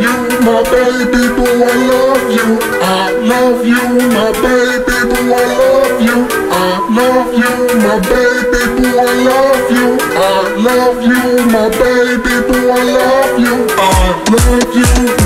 you, my baby boo, I love you. I love you, my baby boo, I love you. I love you, my baby boo, I love you. I love you, my baby boo, I love you. I love you,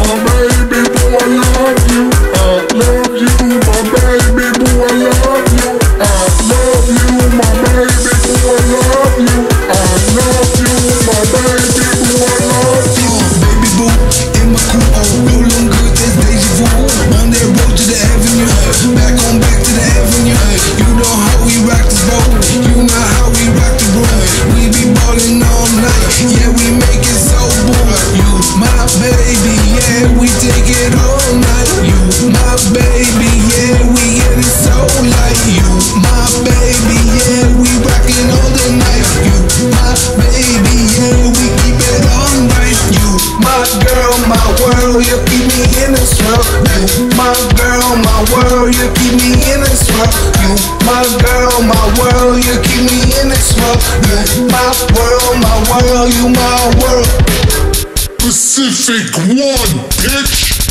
back on back to the avenue. You know how we rock this boat, you know how we rock the road. We be ballin' all night, yeah we make it so boom. You my baby, yeah we take it all night. You my baby, yeah we get it so light. You my baby, yeah we rockin' all the night. You my baby, yeah we keep it all night. You my girl, my world, you keep me in a swirl. You my girl, my world, you keep me in this swirl. You my girl, my world, you keep me in this swirl. You my world, my world, you my world. Pacifix One, bitch.